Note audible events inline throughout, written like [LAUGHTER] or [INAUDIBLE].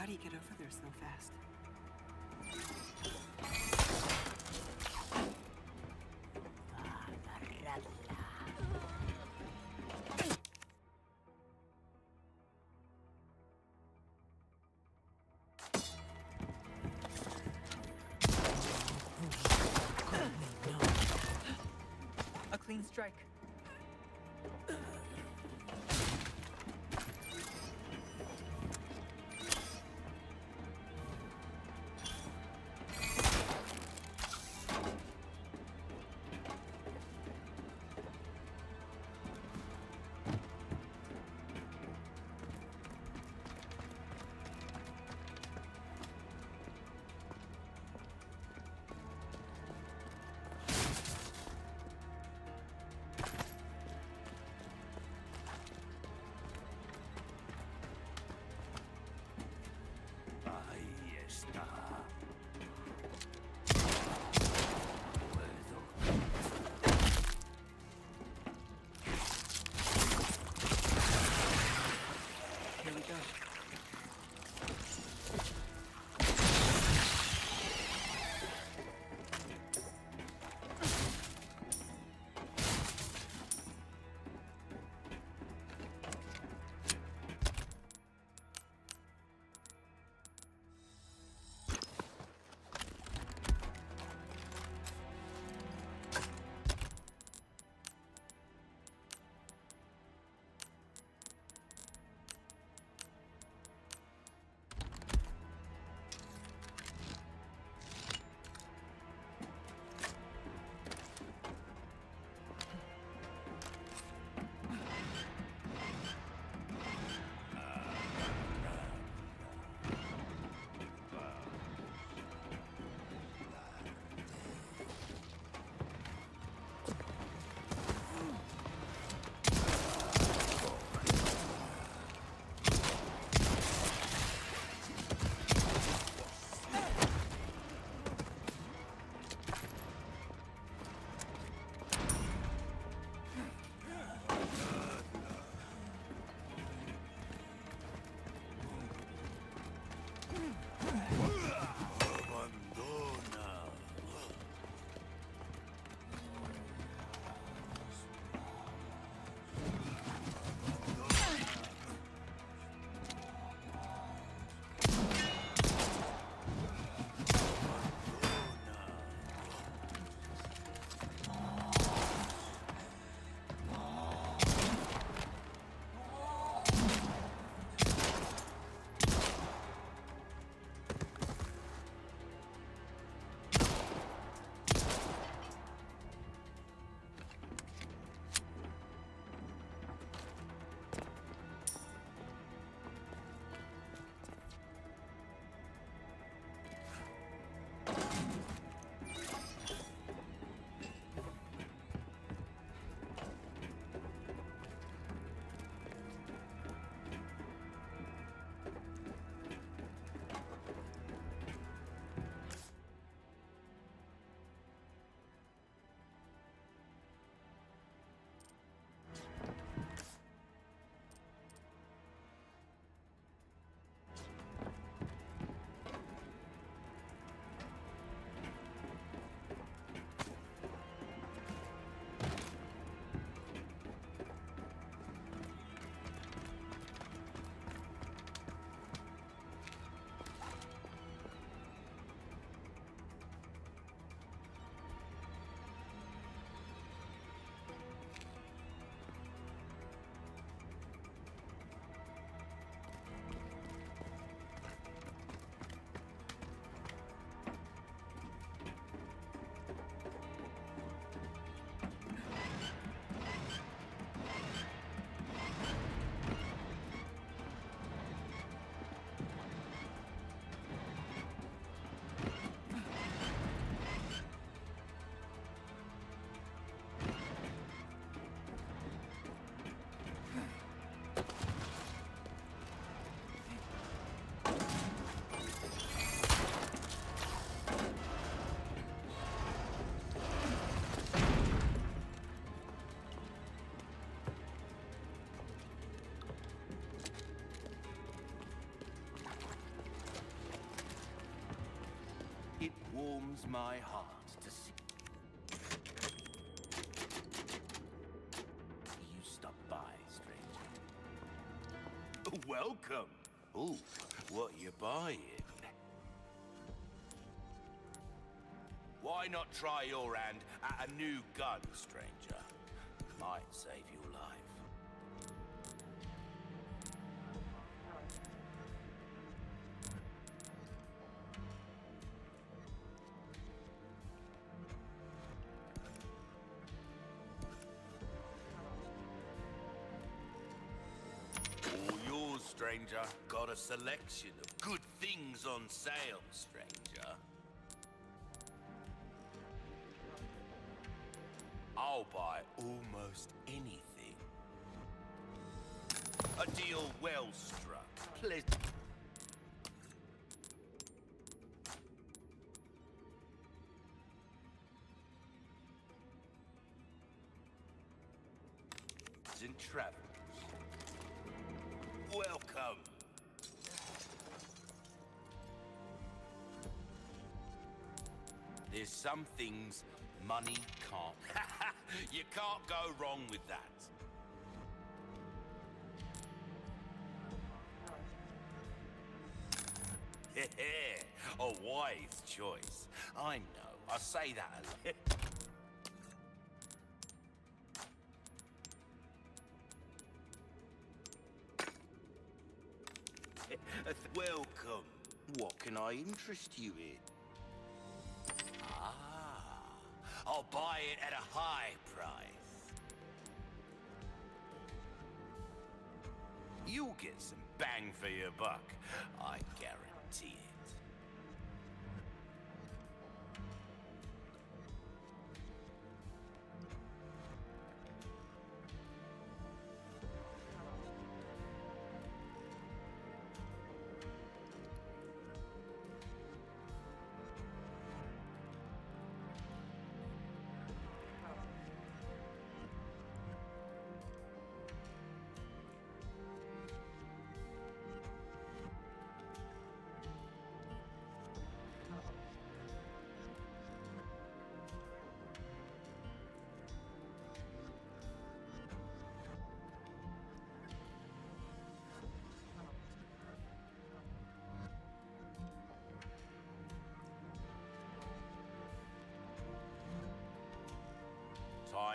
How do you get over there so fast? A clean strike. My heart to see. You stop by, stranger. Welcome. Ooh, what you buying? Why not try your hand at a new gun, stranger? Might save your stranger. Got a selection of good things on sale, stranger. I'll buy almost anything. A deal well struck. Pleasant. And travels. Welcome. There's some things money can't. [LAUGHS] you can't go wrong with that. [LAUGHS] a wise choice. I know. I say that [LAUGHS] Welcome. What can I interest you in? Ah, I'll buy it at a high price. You'll get some bang for your buck, I guarantee it.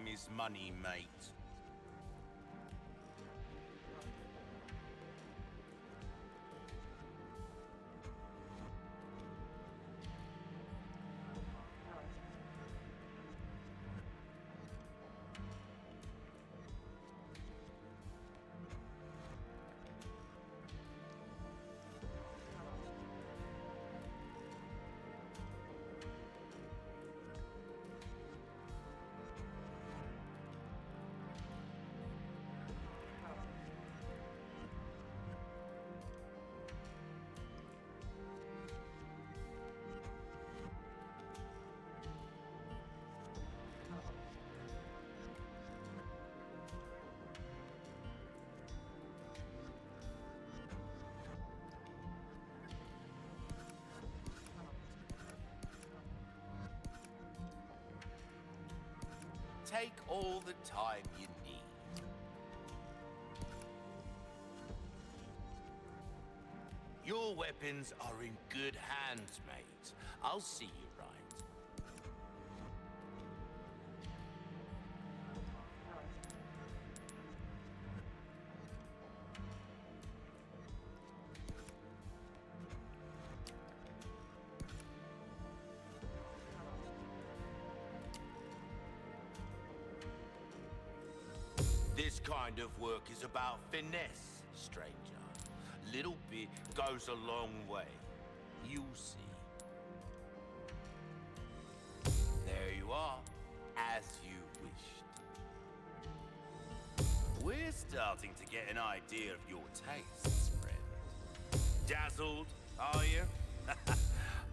Time is money, mate. Take all the time you need. Your weapons are in good hands, mate. I'll see you finesse, stranger. Little bit goes a long way. You'll see. There you are, as you wished. We're starting to get an idea of your tastes, friend. Dazzled, are you? [LAUGHS]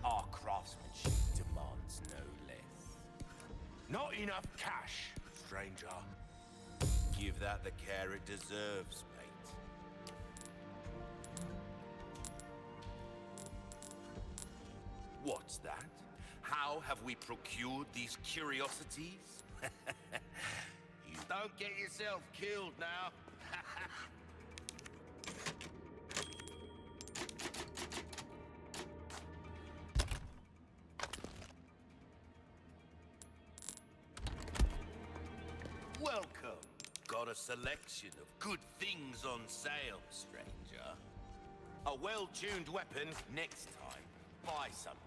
Our craftsmanship demands no less. Not enough cash, stranger. Give that the care it deserves, mate. What's that? How have we procured these curiosities? [LAUGHS] you don't get yourself killed now. Got a selection of good things on sale, stranger. A well-tuned weapon next time. Buy something,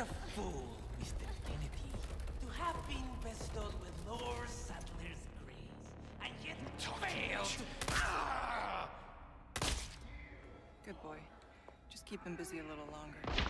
a fool, Mr. Kennedy, to have been bestowed with Lord Saddler's grace, and yet failed. Ah! Good boy. Just keep him busy a little longer.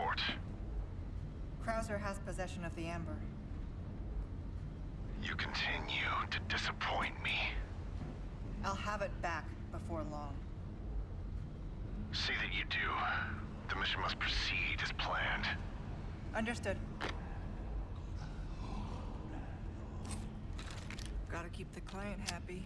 Report. Krauser has possession of the Amber. You continue to disappoint me. I'll have it back before long. See that you do. The mission must proceed as planned. Understood. Gotta keep the client happy.